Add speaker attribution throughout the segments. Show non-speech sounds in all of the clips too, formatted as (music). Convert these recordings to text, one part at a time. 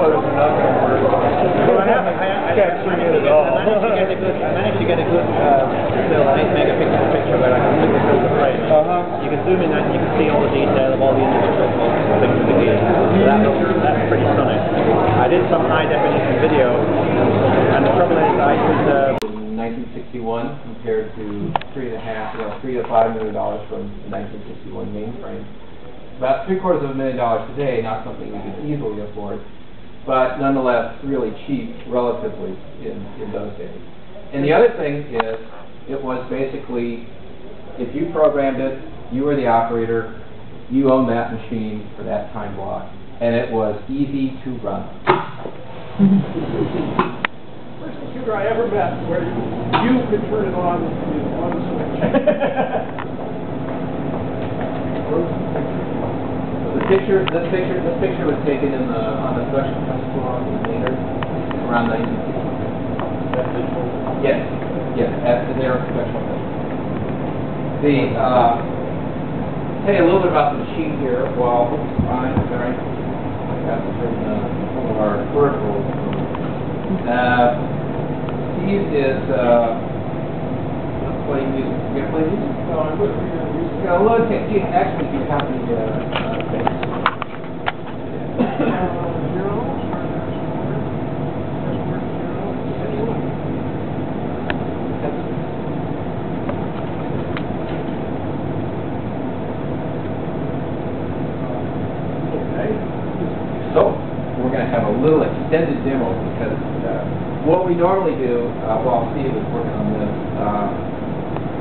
Speaker 1: I managed to get a good, I managed to get a good uh, still 8 megapixel picture where I can look at the frame.
Speaker 2: Uh-huh.
Speaker 1: You can zoom in and you can see all the detail of all the individual things of the gear. So that looks, that's pretty stunning. I did some high definition video, and the trouble is I could. Uh,
Speaker 3: in 1961 compared to three and a half, you know, three to five million dollars from the 1961 mainframe. About three quarters of a million dollars today, not something we could easily afford, but nonetheless really cheap relatively in, in those days. And the other thing is, it was basically, if you programmed it, you were the operator, you owned that machine for that time block, and it was easy to run.
Speaker 4: First computer I ever met where you could turn it on with one switch. (laughs)
Speaker 3: The picture, this picture, this picture was taken in the, on the floor in Maynard around 1960. Yes, yes, at the their professional test. The, uh, tell you a little bit about the machine here while, oops, fine, sorry. I got to turn of our peripherals. Uh, Steve is, uh, play music, you gonna play music?
Speaker 4: No, I would, we're gonna use
Speaker 3: Yeah, look, do you, actually, you have the, uh, uh, things?
Speaker 4: zero, password zero, anyone. Okay.
Speaker 3: So, we're gonna have a little extended demo because, uh, what we normally do, uh, while Steve is working on this, uh,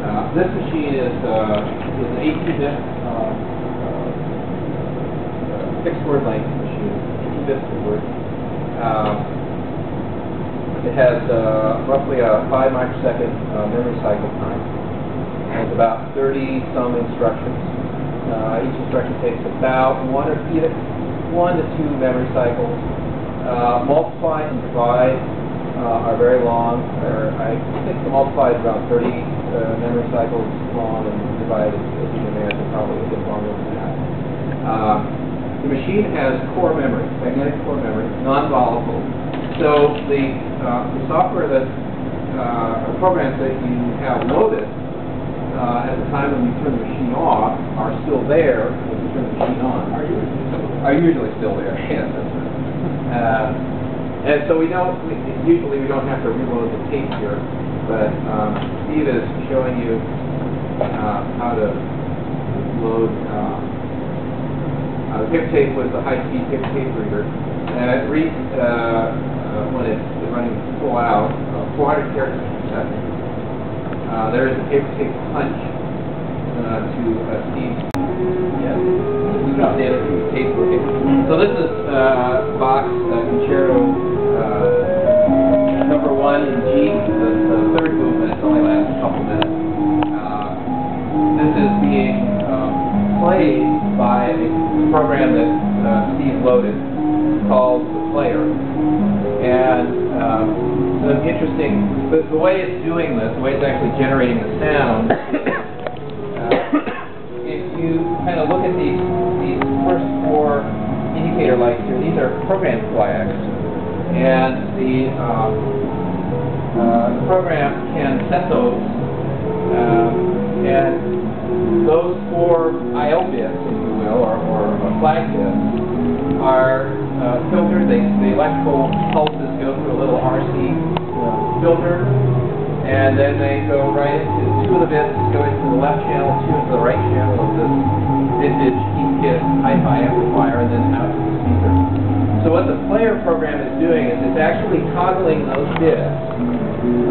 Speaker 3: uh, this machine is, uh, is an eighteen-bit, uh, uh, fixed word length machine, eighteen bits per word. Um, It has, uh, roughly a five microsecond, uh, memory cycle time. Has about thirty-some instructions. Uh, each instruction takes about one or either one to two memory cycles. Uh, multiply and divide uh, are very long. I think the multiply is around 30 uh, memory cycles long, and divide, is, as you can imagine, probably a bit longer than that. Uh, the machine has core memory, magnetic core memory, non-volatile. So the, uh, the software that, uh, or programs that you have loaded uh, at the time when you turn the machine off are still there when you turn the machine on.
Speaker 4: Are you?
Speaker 3: Are usually still there, (laughs) yes. that's right. Uh, And so we don't, we- usually we don't have to reload the tape here, but um, Steve is showing you uh, how to load uh, uh, the pick tape with the high-speed pick tape reader. And it reads, uh, uh, when it's running full out, uh, 400 characters per second. Uh, There is a paper tape punch uh, to uh, Steve's it through tape. So this is uh, Bach uh, concerto uh, number one in G, lasts a. Uh, this is being um, played by a program that uh, Steve loaded called the Player. And um, the interesting, the, the way it's doing this, the way it's actually generating the sound. (coughs) Uh, if you kind of look at these, these first four indicator lights here, these are program flags. And the, um, uh, the program can set those. Um, and those four I.O. bits, if you will, or, or flag bits, are uh, filtered. They, the electrical pulses go through a little RC uh, filter, and then they go right into two of the bits go into the left channel, two into the right channel of this vintage hi-fi amplifier, and then out to the speaker. So what the player program is doing is it's actually toggling those bits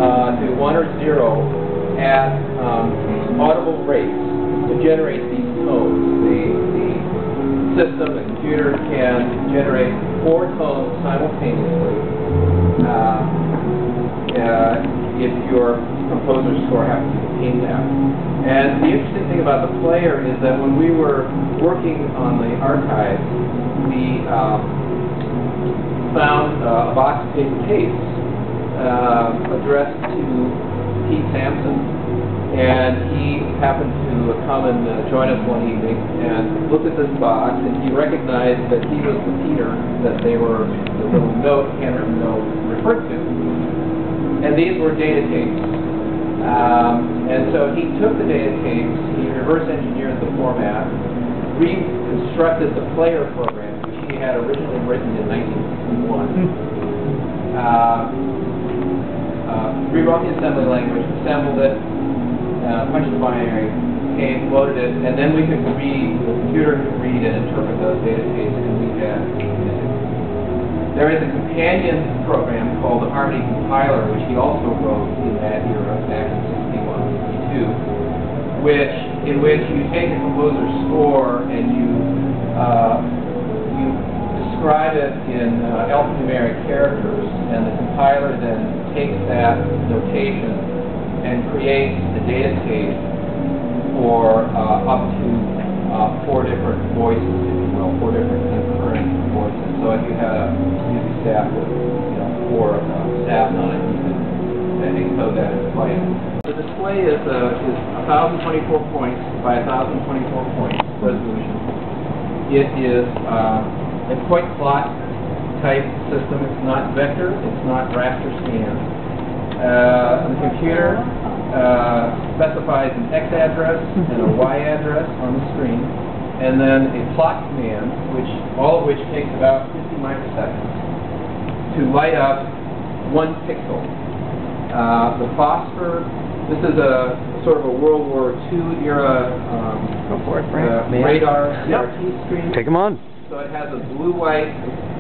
Speaker 3: uh, to one or zero at um, audible rates to generate these tones. The, the system, the computer can generate four tones simultaneously. Uh, uh, if your composer score happens to contain that. And the interesting thing about the player is that when we were working on the archives, we um, found uh, a box of paper tapes uh, addressed to Pete Samson, and he happened to come and uh, join us one evening and looked at this box, and he recognized that he was the Peter that they were, the little note, handwritten note referred to. and these were data tapes. Um, and so he took the data tapes, he reverse engineered the format, reconstructed the player program, which he had originally written in 1961. Uh, uh, rewrote the assembly language, assembled it, uh, punched the binary, came, loaded it, and then we could read, the computer could read and interpret those data tapes, and we had music. There is a companion program called the Harmony Compiler, which he also wrote in that era, back in 61, 62, which, in which you take a composer's score and you, uh, you describe it in uh, alphanumeric characters, and the compiler then takes that notation and creates the data tape for uh, up to uh, four different voices, if you will, four different concurrent voices. So if you had a music staff with, you know, four uh, staff on it, you could then encode that and play. The display is uh, is 1,024 points by 1,024 points resolution. It is uh, a point plot type system. It's not vector. It's not raster scan. Uh, the computer uh, specifies an X address and a Y address on the screen, and then a plot command, which all of which takes about 50 microseconds to light up one pixel. Uh, the phosphor, this is a sort of a World War II era um,
Speaker 1: Go for it,
Speaker 3: uh, radar CRT screen.
Speaker 2: Take them on.
Speaker 3: So it has a blue-white,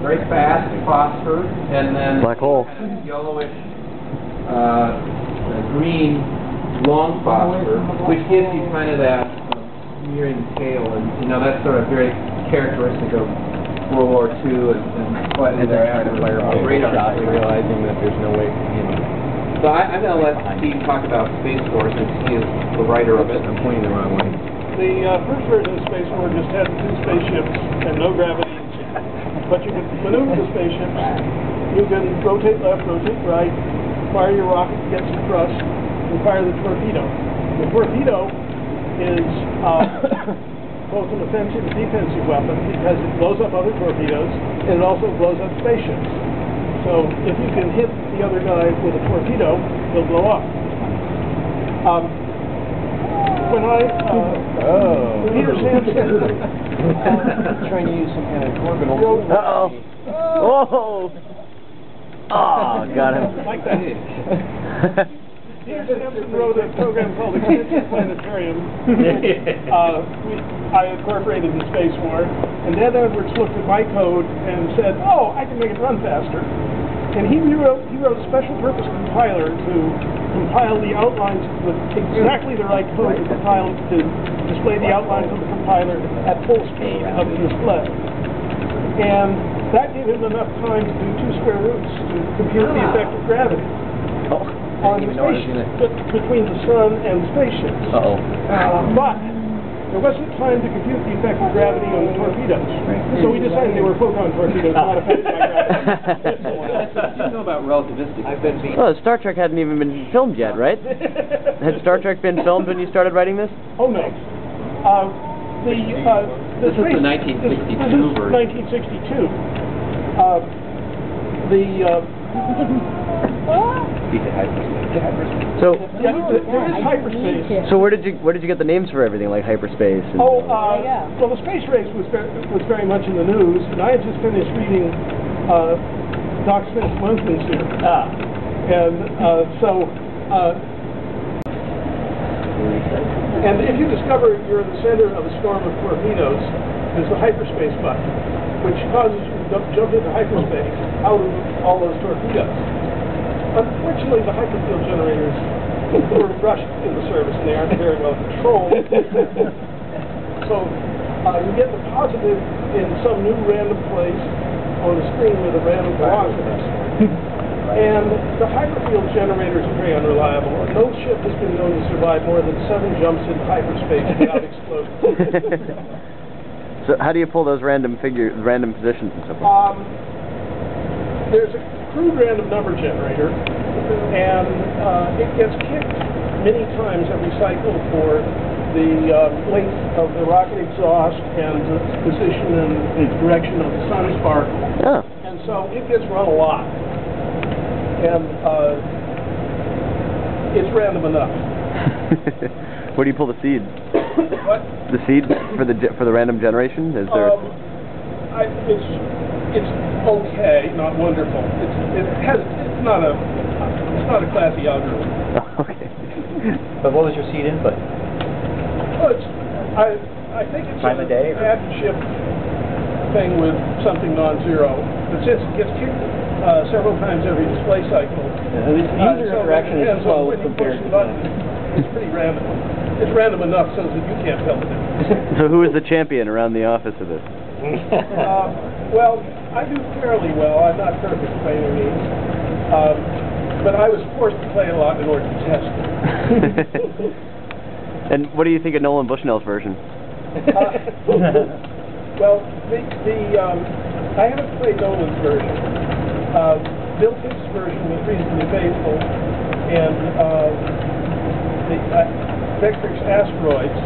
Speaker 3: very fast phosphor, and then
Speaker 2: Black hole.
Speaker 3: kind of yellowish, uh, uh, green, long phosphor, which gives you kind of that uh, smearing tail, and you know that's sort of very characteristic of World War II and, and slightly thereafter uh, radar. screen.
Speaker 1: realizing that there's no way for him.
Speaker 3: So I, I'm going to let Steve talk about Space Force, since he is the writer of it.
Speaker 1: I'm pointing the wrong way.
Speaker 4: The uh, first version of Space War just had two spaceships and no gravity. But you can maneuver the spaceships. You can rotate left, rotate right, fire your rocket to get some thrust, and fire the torpedo. The torpedo is uh, (coughs) both an offensive and defensive weapon because it blows up other torpedoes and it also blows up spaceships. So if you can hit the other guy with a torpedo, he'll blow up. Um, uh,
Speaker 1: Oh.
Speaker 4: Samson
Speaker 1: Trying to use some kind of orbital.
Speaker 2: Uh-oh. (laughs) Oh! Oh, got him.
Speaker 4: like that. Peter Samson wrote a program called Expensive Planetarium. uh, we, I incorporated in Space War, and Ned Edwards looked at my code and said, "Oh, I can make it run faster." And he wrote he wrote a special purpose compiler to compile the outlines with exactly the right code to compile to display the outlines of the compiler at full speed of the display. And that gave him enough time to do two square roots to compute the effect of gravity
Speaker 1: Oh,
Speaker 4: on the
Speaker 1: even know I was
Speaker 4: spaceship, between the sun and the spaceships.
Speaker 1: Uh-oh.
Speaker 4: Uh, But there wasn't time to compute the effect of gravity on the torpedoes. So we decided they were photon torpedoes, not affected by gravity.
Speaker 3: you know about relativistic? I've been being
Speaker 2: Oh, Star Trek hadn't even been filmed yet, right? Had Star Trek been filmed when you started writing this?
Speaker 4: Oh, no. Uh, The, uh, the
Speaker 3: This is the 1962
Speaker 4: this- this is
Speaker 3: version.
Speaker 4: 1962. Uh, The, uh,
Speaker 2: So,
Speaker 4: yeah, there there is hyperspace.
Speaker 2: so where did you where did you get the names for everything, like hyperspace? And,
Speaker 4: Oh, uh, well, the space race was very, was very much in the news, and I had just finished reading uh, Doc Smith's monthly series.
Speaker 1: Ah.
Speaker 4: And uh, so, uh, and if you discover you're in the center of a storm of torpedoes, there's the hyperspace button, which causes you to jump- jump into hyperspace out of all those torpedoes. Unfortunately, the hyperfield generators were rushed into service, and they aren't very well controlled. (laughs) So, uh, you get the positive in some new random place on the screen with a random velocity. And the hyperfield generators are very unreliable, no ship has been known to survive more than seven jumps into hyperspace without (laughs) exploding.
Speaker 2: so how do you pull those random figure random positions and so forth?
Speaker 4: Um, there's a crude random number generator, and uh, it gets kicked many times every cycle for the uh, length of the rocket exhaust and the position and the direction of the sun spark.
Speaker 2: Oh.
Speaker 4: And so it gets run a lot. And uh, it's random enough. (laughs)
Speaker 2: Where do you pull the seed?
Speaker 4: What?
Speaker 2: The seed for the for the random generation? Is there?
Speaker 4: Um, I, it's, it's okay, not wonderful. It's, it has, it's not a, it's not a classy algorithm. (laughs)
Speaker 2: okay.
Speaker 1: But what was your seed input?
Speaker 4: Well, it's, I, I think it's
Speaker 1: Time
Speaker 4: a
Speaker 1: of day, or-
Speaker 4: add and shift thing with something non-zero. But since it gets kicked, uh, several times every display cycle.
Speaker 1: At least
Speaker 4: uh,
Speaker 1: user
Speaker 4: so
Speaker 1: interaction is slow
Speaker 4: when you
Speaker 1: compared
Speaker 4: push
Speaker 1: to
Speaker 4: the button. It's pretty random. It's random enough so that you can't tell the difference. (laughs)
Speaker 2: So who is the champion around the office of this? (laughs)
Speaker 4: Uh, well, I do fairly well. I'm not perfect by any means. Um, but I was forced to play a lot in order to test it. (laughs)
Speaker 2: and what do you think of Nolan Bushnell's version?
Speaker 4: Uh, (laughs) Well, the, the, um, I haven't played Nolan's version. Uh, Bill Fick's version was reasonably faithful, and, um, the, uh, Vectrix Asteroids,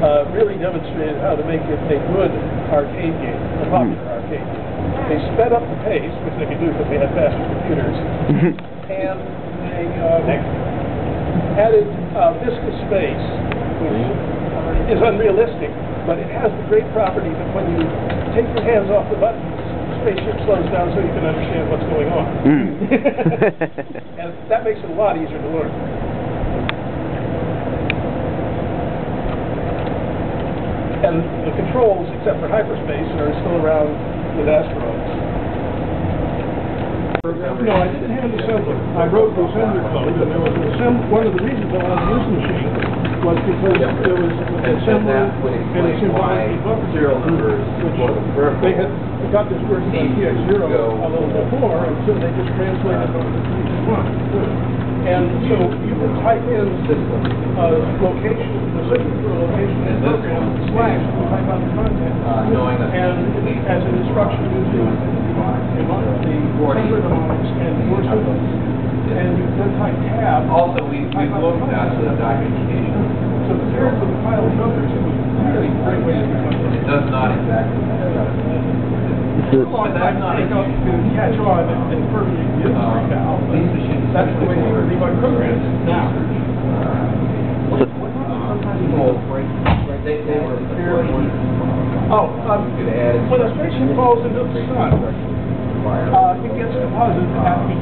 Speaker 4: uh, really demonstrated how to make it a good arcade game, a popular arcade game. They sped up the pace, which they could do because they had faster computers, (laughs) and they, um, added, uh, viscous space, which is unrealistic, but it has the great property that when you take your hands off the buttons, the spaceship slows down so you can understand what's going on.
Speaker 2: Mm. (laughs) (laughs)
Speaker 4: and that makes it a lot easier to learn. And the controls, except for hyperspace, are still around with asteroids. No, I didn't have an assembler. I wrote the assembler code, and there was an assemb- one of the reasons I wanted to use the machine was because there was an
Speaker 3: And
Speaker 4: assembler
Speaker 3: that
Speaker 4: and a
Speaker 3: explain
Speaker 4: symbolic
Speaker 3: why
Speaker 4: debugger.
Speaker 3: serial numbers
Speaker 4: which
Speaker 3: for
Speaker 4: They had got this working on
Speaker 3: seemed to TX-0
Speaker 4: a little before, and so they just translated it over to PX1. And so you would type in
Speaker 3: system.
Speaker 4: uh, location, the system for location in the program, slash, you type out the content.
Speaker 3: Uh,
Speaker 4: And as an instruction using the assembler mnemonics and symbols. And you then type tab.
Speaker 3: Also, we, we looked at the documentation.
Speaker 4: So to the pile of numbers, it was really great way to become.
Speaker 3: It does not exactly.
Speaker 4: That's the way. Oh, um, when a spaceship falls into the sun, uh, it gets deposited at the.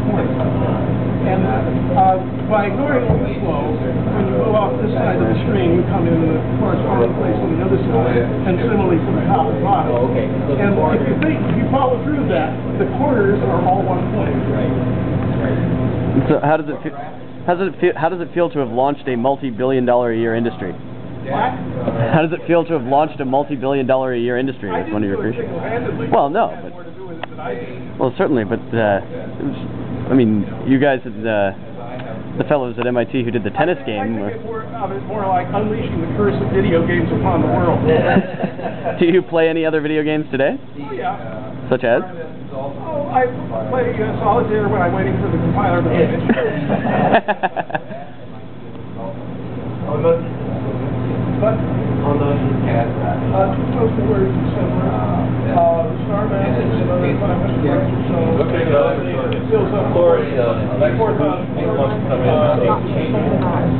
Speaker 4: And, uh, by ignoring when you go off this side of the you come in the place on the other side, and similarly the top bottom.
Speaker 3: Oh,
Speaker 4: And if
Speaker 3: corner-
Speaker 4: you think, if you follow through that, the corners are all one place. Right? right.
Speaker 2: So how does it feel? How does it feel? How does it feel to have launched a multi-billion-dollar-a-year industry?
Speaker 4: What?
Speaker 2: How does it feel to have launched a multi-billion-dollar-a-year industry?
Speaker 4: I
Speaker 2: That's one of your
Speaker 4: didn't do it
Speaker 2: appreciations.
Speaker 4: single-handedly.
Speaker 2: Well, no, but-
Speaker 4: more to do with it than I did.
Speaker 2: Well, certainly, but uh, it was, I mean, you guys, at, uh, the fellows at MIT who did the tennis
Speaker 4: I
Speaker 2: game.
Speaker 4: think
Speaker 2: Were,
Speaker 4: it's more, of it more like unleashing the curse of video games upon the world. (laughs)
Speaker 2: do you play any other video games today?
Speaker 4: Oh, yeah.
Speaker 2: Such as?
Speaker 4: Oh, I play uh, solitaire when I'm waiting for the compiler to finish. (laughs) But, uh, most of the words in similar. Uh, Starman is another five hundred words or so.
Speaker 1: Okay,
Speaker 4: Uh,
Speaker 1: guys.
Speaker 4: Fills up.
Speaker 1: Lori, uh,
Speaker 4: four thousand.